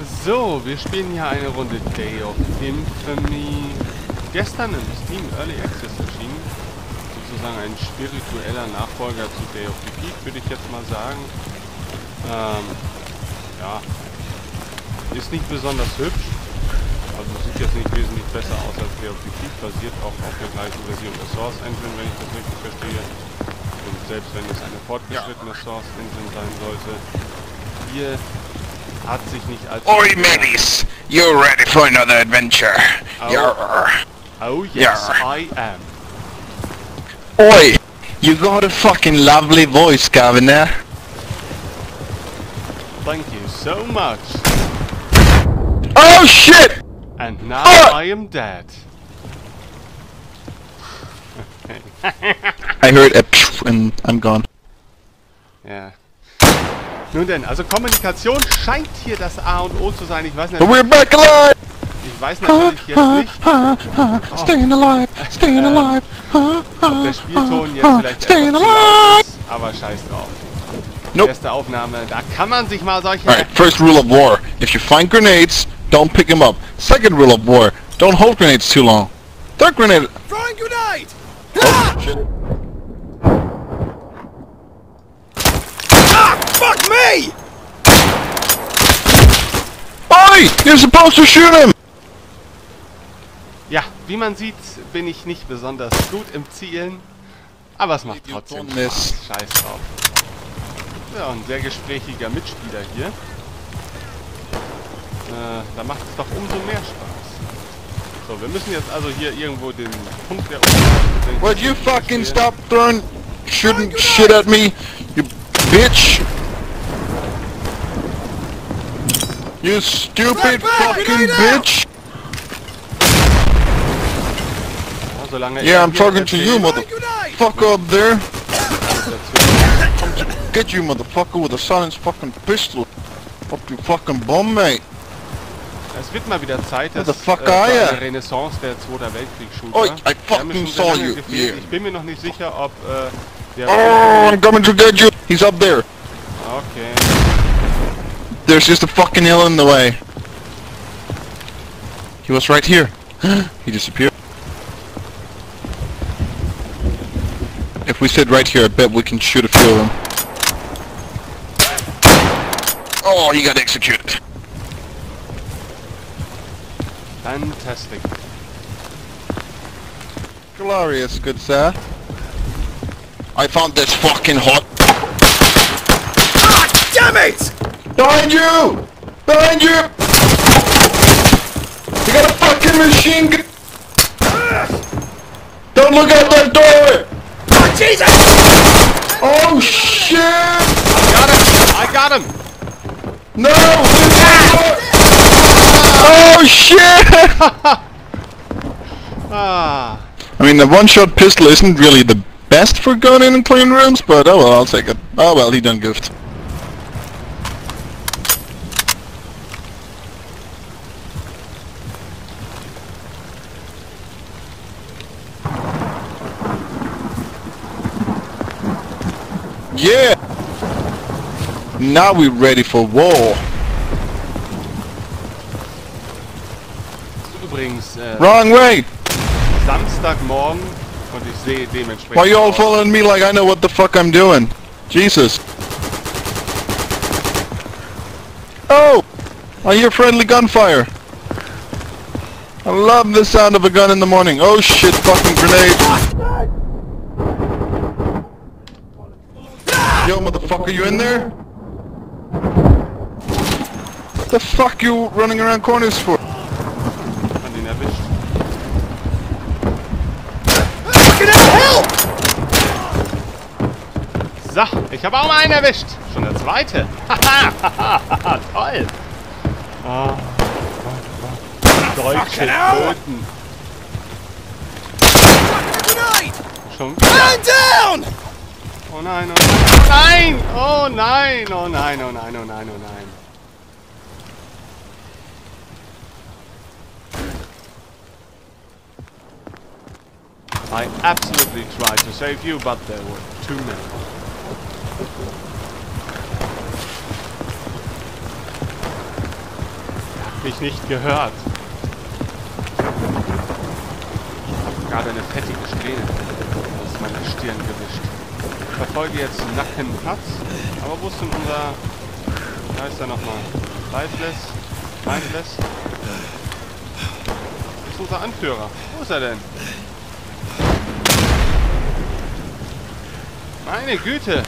So, wir spielen hier eine Runde Day of Infamy. Gestern im Steam Early Access erschienen. Sozusagen ein spiritueller Nachfolger zu Day of Defeat, würde ich jetzt mal sagen. Ähm, ja. Ist nicht besonders hübsch. Also sieht jetzt nicht wesentlich besser aus als Day of Defeat. Basiert auch auf der gleichen Version der Source Engine, wenn ich das richtig verstehe. Und selbst wenn es eine fortgeschrittene Source Engine sein sollte. Hier hat sich nicht als... Oi, mateys! You ready for another adventure? Oh. Yarr. Oh yes, Yeah. I am. Oi! You got a fucking lovely voice, Governor. Thank you so much. Oh shit! And now Ah! I am dead. I heard a and I'm gone. Ja. Nun denn, also Kommunikation scheint hier das A und O zu sein. Ich weiß natürlich, we're back alive! ich weiß natürlich jetzt nicht, ha, staying alive, staying alive. Ob der Spielton jetzt vielleicht staying alive. ist, aber scheiß drauf. Nope. Erste Aufnahme, da kann man sich mal solche... Alright, first rule of war. If you find grenades, don't pick them up. Second rule of war, don't hold grenades too long. Third grenade... Throwing grenade! Oh, shit. Ah! Fuck me! Oi! You're supposed to shoot him! Ja, wie man sieht, bin ich nicht besonders gut im Zielen, aber es macht trotzdem. Spaß. Scheiß drauf. Ja, ein sehr gesprächiger Mitspieler hier. Äh, da macht es doch umso mehr Spaß. So, wir müssen jetzt also hier irgendwo den Punkt der Would you fucking stop throwing shooting shit at me, you bitch? You stupid fucking bitch! Yeah, I'm talking to you, erzählt, motherfucker up there. dazu- Come to get you, motherfucker, with a silenced fucking pistol. Up your fucking bum, mate. Es wird mal wieder Zeit, dass the äh, für eine Renaissance der Zweiter Weltkrieg-Shooter. Oi, I Die haben mir fucking saw you, gefehlt. yeah. Ich bin mir noch nicht sicher, ob äh, der... Oh, I'm coming to get you. He's up there. Okay. There's just a fucking hill in the way. He was right here. he disappeared. If we sit right here, I bet we can shoot a few of them. Oh, he got executed. Fantastic. Glorious, good sir. I found this fucking hot. Ah! Damn it! Behind you! Behind you! You got a fucking machine gun! Don't look out that door! Oh, Jesus! Oh shit! I got him! I got him! No! Oh shit! Ah, I mean, the one-shot pistol isn't really the best for going in and clean rooms, but oh well, I'll take it. Oh well, he done goofed. Yeah! Now we're ready for war. übrigens, äh, Wrong way! Samstagmorgen und ich sehe dementsprechend... Why you all following me like I know what the fuck I'm doing? Jesus. Oh! I hear friendly gunfire. I love the sound of a gun in the morning. Oh shit, fucking grenade. Motherfucker, you in there? What the fuck you running around corners for? Hat ihn erwischt. Fucking hell! Help! So, ich habe auch mal einen erwischt. Schon der zweite. Haha, toll. Ah. Deutsche Töten. Grenade! Schon Man down! Oh nein, oh nein, oh nein, oh nein, oh nein, oh nein, oh nein. I absolutely tried to save you, but there were too many. mich nicht gehört. Gerade eine fettige Strähne aus meiner Stirn gewischt. Verfolge jetzt Nackenplatz. Aber wo ist denn unser... Da ist er nochmal. Lifeless. Lifeless. Wo ist unser Anführer? Wo ist er denn? Meine Güte!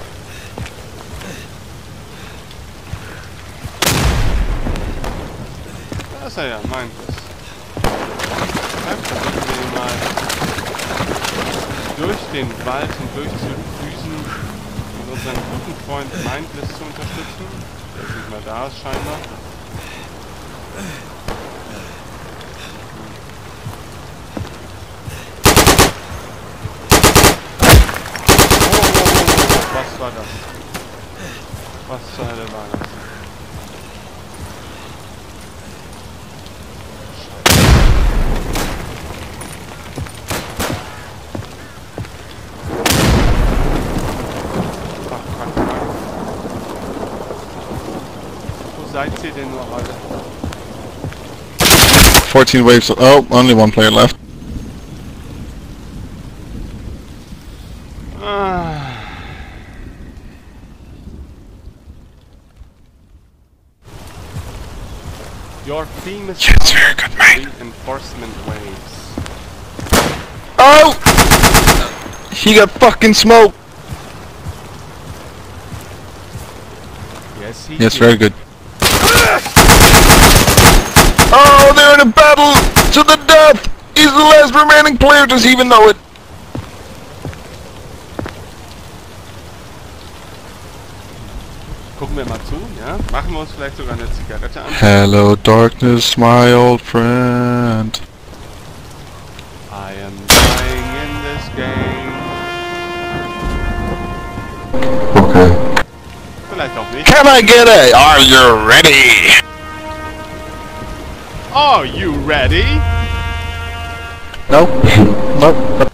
Da ist er ja, mein Gott. Dann versuchen wir ihn mal durch den Wald hindurch zu düsen und unseren guten Freund Mindless zu unterstützen. Der nicht mehr da, ist scheinbar. Oh, oh, oh, oh, was war das? Was zur Hölle war das? Wo seid ihr denn noch 14 waves. Oh, only one player left. Ah. Your famous Yes, very good, mate. reinforcement waves. Oh! He got fucking smoked. Yes, he Yes, did. very good. Oh, they're in a battle to the death. He's the last remaining. Does he even know it? Gucken wir mal zu, ja? Machen wir uns vielleicht sogar eine Zigarette an. Hello, darkness, my old friend. I am dying in this game. Okay. Vielleicht auch nicht. Can I get a? Are you ready? Are you ready? No. Nope. Nope.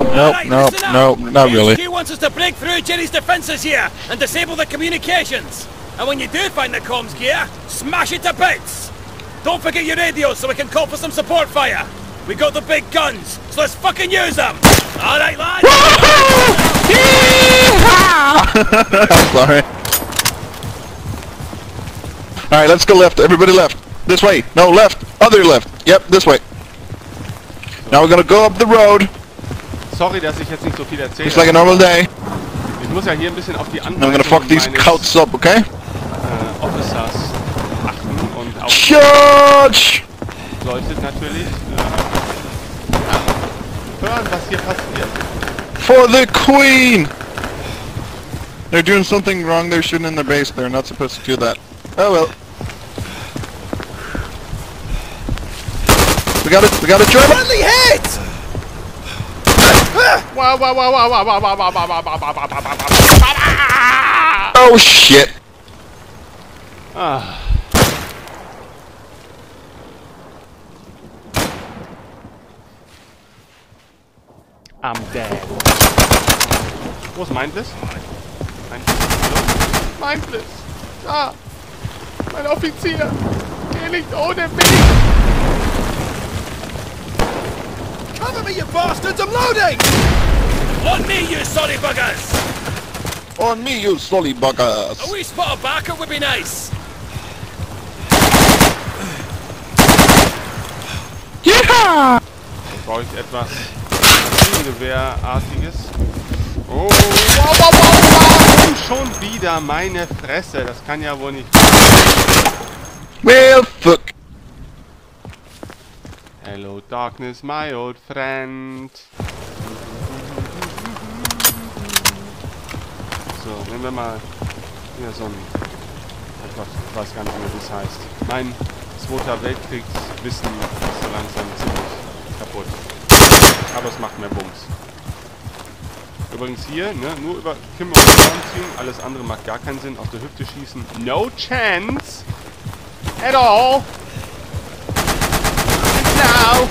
Alright, Nope. listen. Nope. Not really. HQ wants us to break through Jerry's defences here and disable the communications. And when you do find the comms gear, smash it to bits. Don't forget your radios so we can call for some support fire. We got the big guns, so let's fucking use them. All right, lads. Sorry. All right, let's go left. Everybody left. This way. No, left. Other left. Yep, this way. Now we're gonna go up the road. Sorry, dass ich jetzt nicht so viel erzähle. Just like a normal day. Ich muss ja hier ein bisschen auf die And I'm gonna fuck these meines Kauts up, okay? äh, Officers achten und auch Charge! solltet natürlich äh, hören, was hier passiert. For the Queen! They're doing something wrong. They're shooting in their base. They're not supposed to do that. Oh well. We got it. We got a German. Oh shit! Ah. I'm dead. Wo ist Mindless? Mindless? Hallo? Mindless! Da! Mein Offizier! Er liegt ohne mich! Cover me, you bastards! I'm loading! On me, you sorry buggers! On me, you slolly A buggers! wee spot of backup would be nice. Yeah! Brauche ich etwas Maschinengewehrartiges? Oh, wow, wow, wow, wow! Und schon wieder meine Fresse! Das kann ja wohl nicht... Well, fuck. Hello darkness, my old friend. So, nehmen wir mal hier so ein... Ich weiß gar nicht mehr, wie es heißt. Mein Zweiter Weltkriegswissen ist so langsam ziemlich kaputt. Aber es macht mehr Bums. Übrigens hier, ne, nur über Kim und Down ziehen, alles andere macht gar keinen Sinn. Auf der Hüfte schießen, no chance at all. Now,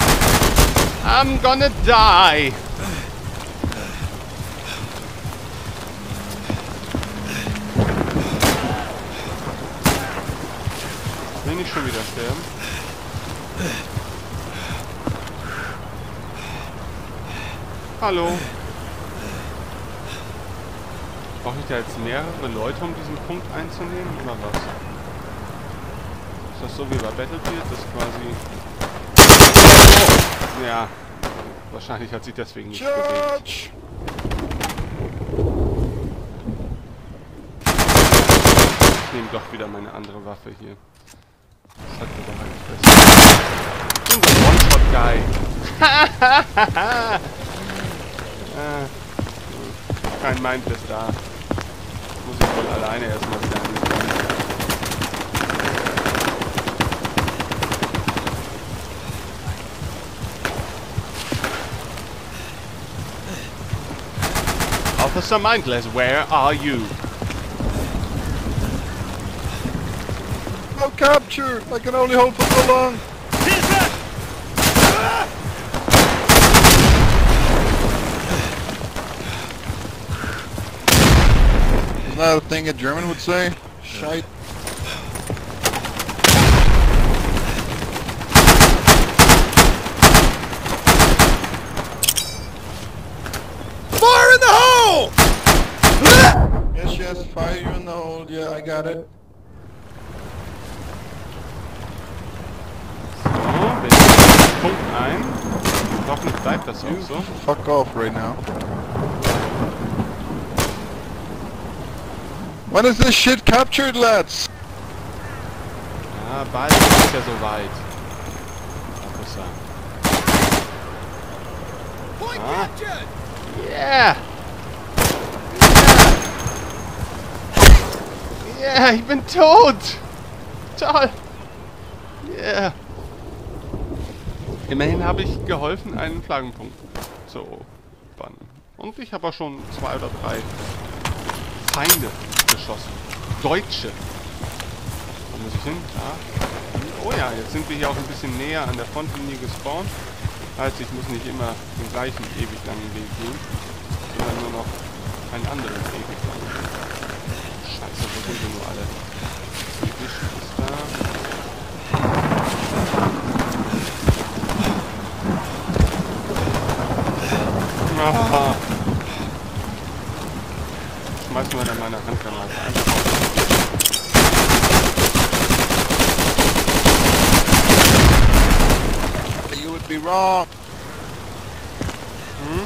I'm gonna die. Will nicht schon wieder sterben. Hallo. Brauche ich da jetzt mehrere Leute, um diesen Punkt einzunehmen, oder was? Ist das so wie bei Battlefield, das quasi... Ja. Wahrscheinlich hat sich deswegen nicht bewegt. Charge! Ich nehme doch wieder meine andere Waffe hier. Das hat mir doch eigentlich besser. Ein One-Shot-Guy. Ah, Kein Mind ist da. Muss ich wohl alleine erstmal wieder Officer Mindless, where are you? No capture! I can only hold for so long! Isn't that a thing a German would say? Shite. Fire in the hole! Yes, yes, fire you in the hole. Yeah, I got it. So, wir nehmen Punkt ein. Hoffentlich bleibt das auch so. fuck off right now. When is this shit captured, lads? Ja, bald ist ja soweit. Officer. Point Ah. captured! Yeah! Yeah, ich bin tot! Toll! Yeah! Immerhin habe ich geholfen, einen Flaggenpunkt zu bannen. Und ich habe auch schon zwei oder drei Feinde geschossen. Deutsche. Wo muss ich hin? Da. Oh ja, jetzt sind wir hier auch ein bisschen näher an der Frontlinie gespawnt. Heißt, ich muss nicht immer den gleichen ewig langen Weg gehen, sondern nur noch einen anderen Weg. Wir nur alle? Die Vision ist da. Schmeißen wir dann meine Handgranate einfach auf. You would be wrong. Hmm?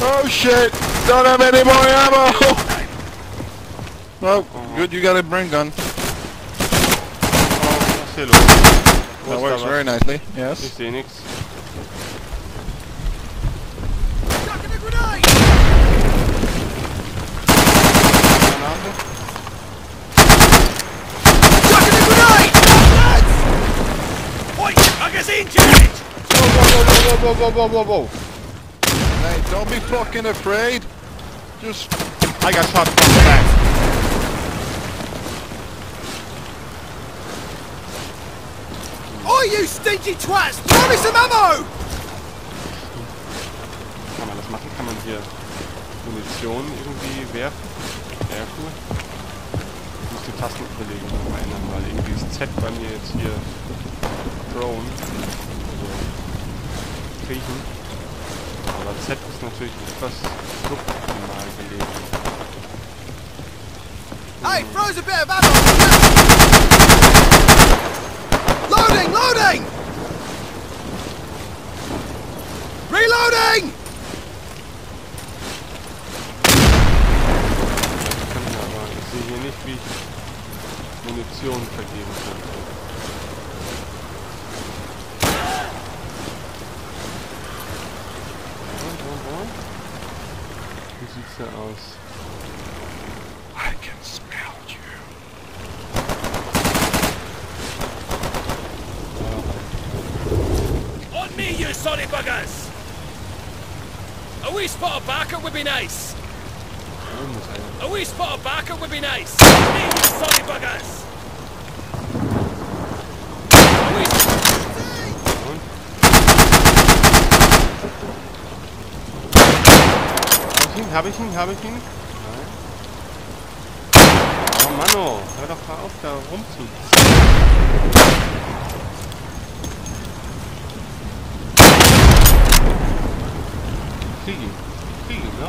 Oh shit! don't have any more ammo! well, oh. good you got a brain gun. That works very nicely, yes. It's Phoenix. Whoa, whoa, whoa, whoa, whoa, whoa, whoa, whoa. Hey, don't be fucking afraid. Just I got shot from the back. Oh, you stingy twats! Throw me some ammo! Kann man das machen? Kann man hier Munition irgendwie werfen? Ja, cool. Ich muss die Tastenüberlegung noch mal ändern, weil irgendwie ist Z bei mir jetzt hier Drone. Also kriechen. Aber Z ist natürlich etwas suboptimal gelegt. Hey, throws a bit of ammo! Loading, loading! Reloading! kann ja, aber ich sehe hier nicht, wie ich Munition vergeben könnte. Wie sieht's da aus? I can smell you. On me, you sorry buggers! A wee spot of backer would be nice! Wo muss einer? A wee spot of backer would be nice! On me, you sorry buggers! Ihn? Hab ich ihn? Hab ich ihn? Nein. Manno, hör doch mal auf, da rumzuziehen. Krieg ihn. Krieg ihn, ne?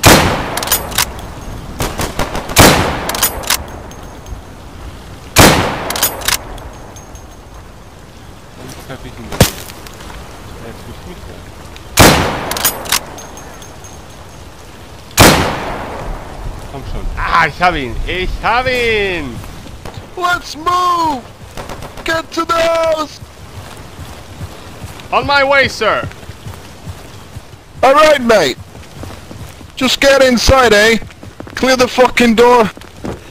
Und treff ich ihn nicht. Er mich ja. Komm schon. Ah, ich hab ihn. Ich hab ihn. Let's move! Get to the house! On my way, sir. Alright, mate. Just get inside, eh? Clear the fucking door.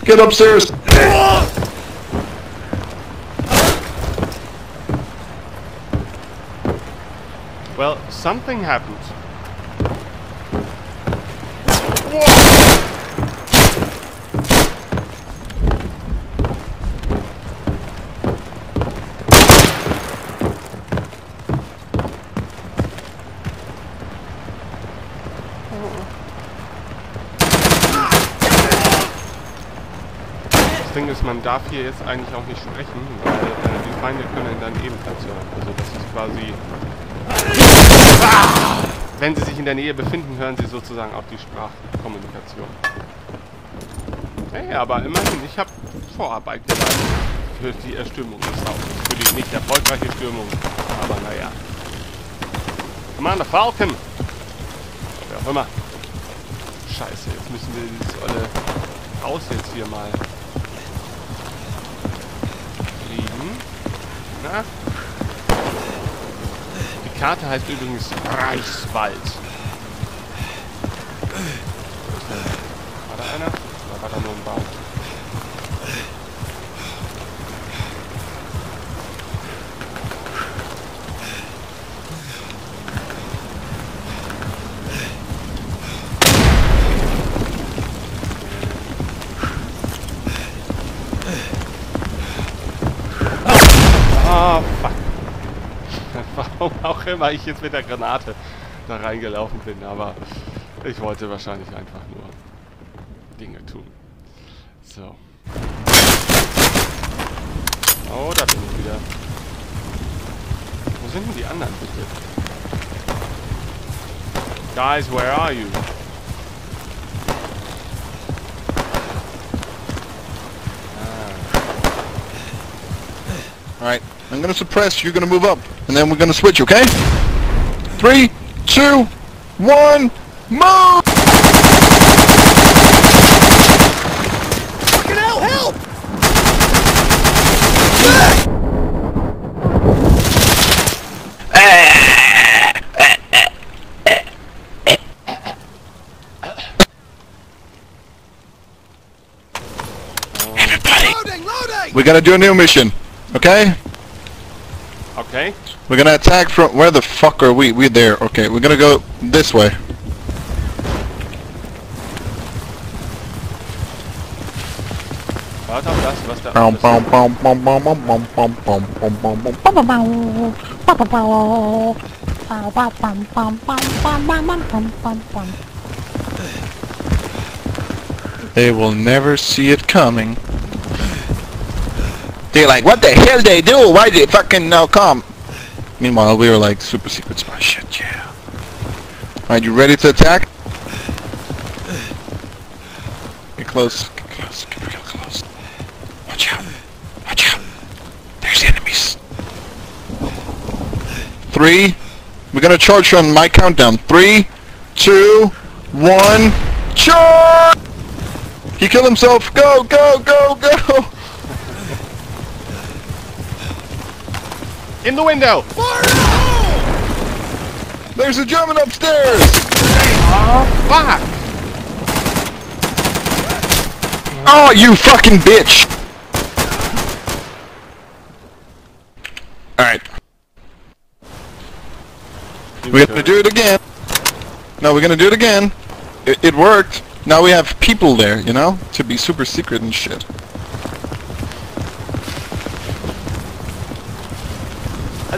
Get upstairs. Well, something happened. Das Ding ist, man darf hier jetzt eigentlich auch nicht sprechen, weil äh, die Feinde können dann ebenfalls hören. Also das ist quasi wenn sie sich in der Nähe befinden, hören sie sozusagen auch die Sprachkommunikation. Hey, aber immerhin, ich habe Vorarbeit geleistet für die Erstürmung des Hauses. Für die nicht erfolgreiche Stürmung, aber naja. Commander Falcon! Auch immer. Scheiße, jetzt müssen wir dieses olle Haus jetzt hier mal kriegen. Na, die Karte heißt übrigens Reichswald. War da einer? Oder war da nur ein Baum? Ah, fuck. Warum auch immer ich jetzt mit der Granate da reingelaufen bin, aber ich wollte wahrscheinlich einfach nur Dinge tun. So. Oh, da bin ich wieder. Wo sind denn die anderen bitte? Guys, where are you? Alright, I'm gonna suppress, you're gonna move up, and then we're gonna switch, okay? Three, two, one, move! Fucking hell, help! Loading, loading! We're gonna do a new mission, Okay? Okay. We're gonna attack from... Where the fuck are we? We're there. Okay, we're gonna go this way. They will never see it coming. They're like, what the hell they do? Why they fucking now come? Meanwhile, we were like, super secret spy shit, yeah. Alright, you ready to attack? Get close, get close, get real close. Watch out, watch out. There's enemies. Three, we're gonna charge on my countdown. Three, two, one, charge! He killed himself. Go, go, go, go! In the window! There's a German upstairs! Fuck! Oh, you fucking bitch! Alright, we're gonna do it again. No, we're gonna do it again. It, it worked. Now we have people there, you know? To be super secret and shit.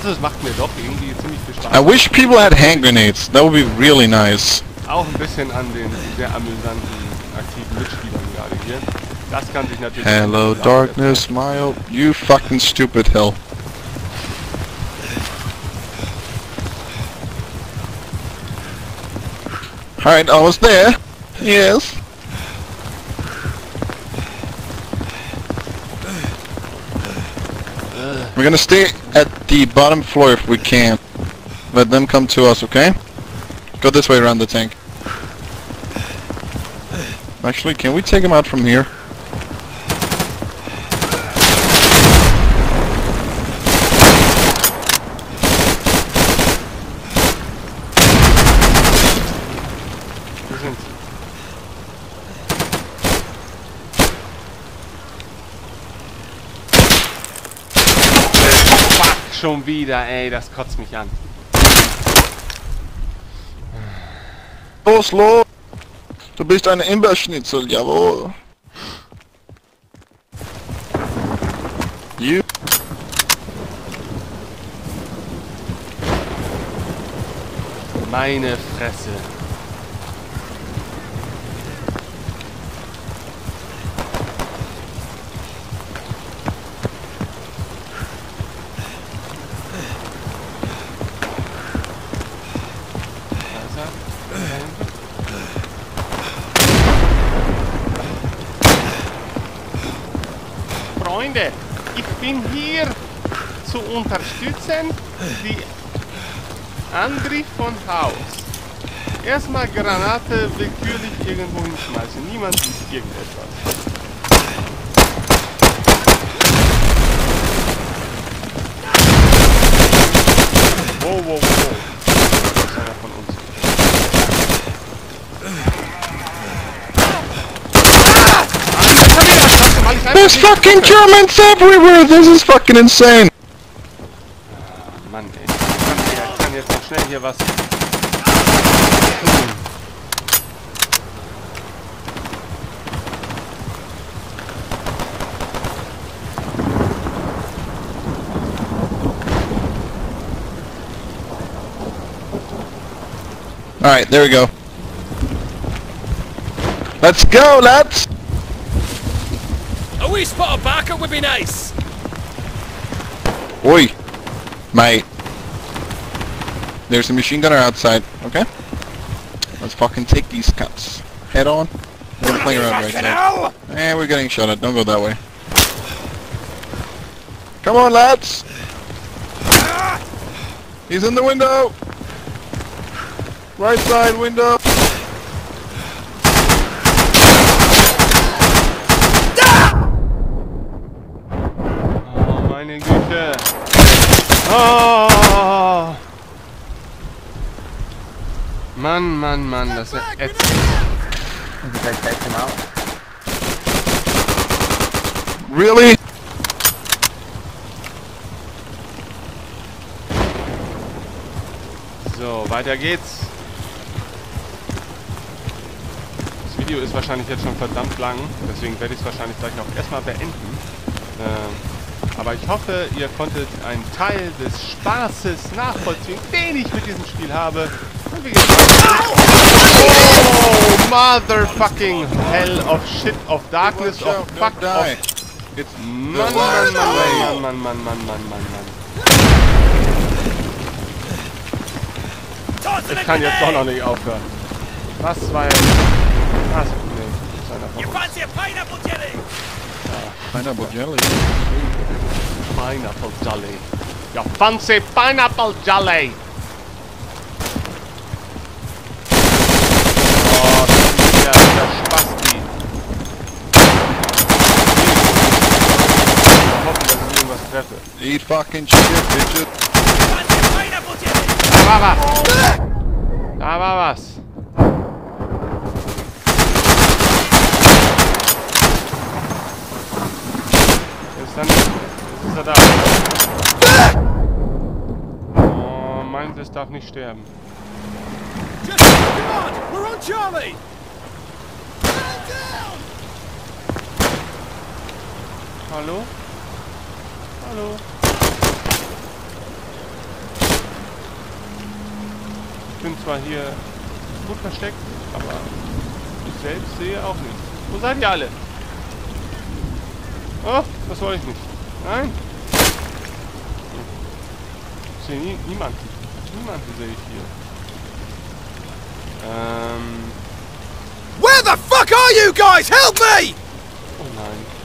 Also es macht mir doch irgendwie ziemlich viel Spaß. I wish people had hand grenades. That would be really nice. Auch ein bisschen an den sehr amüsanten aktiven Mitspielern gerade hier. Das kann sich natürlich... Hello, darkness, my old... You fucking stupid hell. Alright, almost there. Yes. We're gonna stay at the bottom floor if we can. Let them come to us, okay? Go this way around the tank. Actually, can we take him out from here? Wieder, ey, das kotzt mich an. Los, los! Du bist ein Imberschnitzel, jawohl. You. Meine Fresse. Ich bin hier zu unterstützen die Angriff von Haus. Erstmal Granate willkürlich irgendwo hinschmeißen. Niemand sieht irgendetwas. Wow, wow, wow. There's fucking. Germans everywhere! This is fucking insane! Mann, ey. Ich kann, ich kann jetzt noch schnell hier was. Alright, there we go. Let's go, lads! A wee spot a backup would be nice. Oi! Mate. There's a machine gunner outside, okay? Let's fucking take these cuts. Head on. We're gonna play around right now. Eh, we're getting shot at. Don't go that way. Come on, lads! He's in the window! Right side window! Mann, Mann, Mann, das ist ja ätzend. Really? So, weiter geht's. Das Video ist wahrscheinlich jetzt schon verdammt lang, deswegen werde ich es wahrscheinlich gleich auch erstmal beenden. Ähm, aber ich hoffe, ihr konntet einen Teil des Spaßes nachvollziehen, den ich mit diesem Spiel habe. Oh, motherfucking hell of shit of darkness of fuck die. of. It's man man man, man man man man man man man Ich kann jetzt doch noch nicht aufhören. Was war jetzt? Was? Nee, ist einer von Pineapple jelly. Pineapple jelly. Your fancy pineapple jelly? Treffe. Eat fucking shit, bitches. Da war was! Da war was! Ist er nicht? Ist er da? Oh, meint es darf nicht sterben. Just come on! We're on Charlie! Hallo? Hallo? Ich bin zwar hier gut versteckt, aber ich selbst sehe auch nichts. Wo seid ihr alle? Oh, das wollte ich nicht. Nein. Ich sehe nie, niemanden. Niemanden sehe ich hier. Ähm. Where the fuck are you guys? Help me! Oh nein.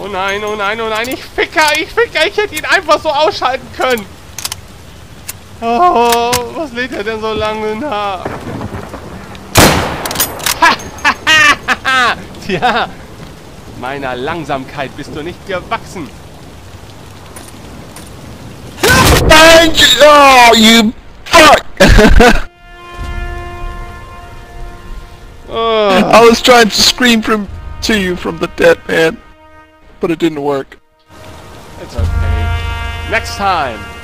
Oh nein, oh nein, oh nein. Ich ficker, ich ficker. Ich hätte ihn einfach so ausschalten können. Oh, was lädt er denn so lange nach? Tja, meiner Langsamkeit bist du nicht gewachsen. Thank you! Oh, you fuck! Oh. I was trying to scream from to you from the dead man, but it didn't work. It's okay. Next time.